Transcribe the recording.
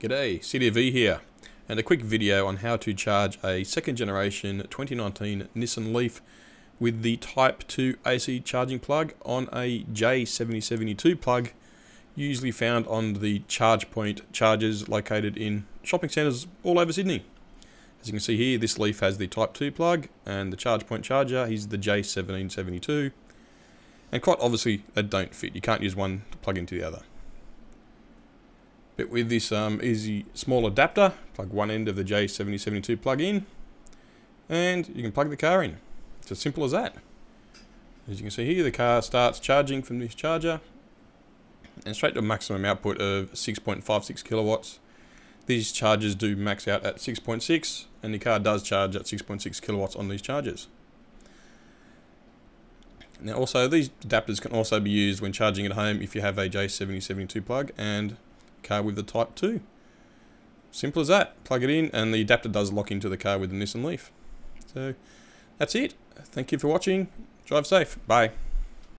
G'day, CDV here, and a quick video on how to charge a second generation 2019 Nissan Leaf with the Type 2 AC charging plug on a J1772 plug, usually found on the ChargePoint chargers located in shopping centres all over Sydney. As you can see here, this Leaf has the Type 2 plug and the ChargePoint charger is the J1772. And quite obviously, they don't fit. You can't use one to plug into the other. But with this um, easy small adapter, plug one end of the J1772 plug in, and you can plug the car in. It's as simple as that. As you can see here, the car starts charging from this charger, and straight to a maximum output of 6.56 kilowatts. These chargers do max out at 6.6, and the car does charge at 6.6 kilowatts on these chargers. Now also, these adapters can also be used when charging at home if you have a J1772 plug and car with the Type 2. Simple as that. Plug it in and the adapter does lock into the car with the Nissan Leaf. So that's it. Thank you for watching. Drive safe. Bye.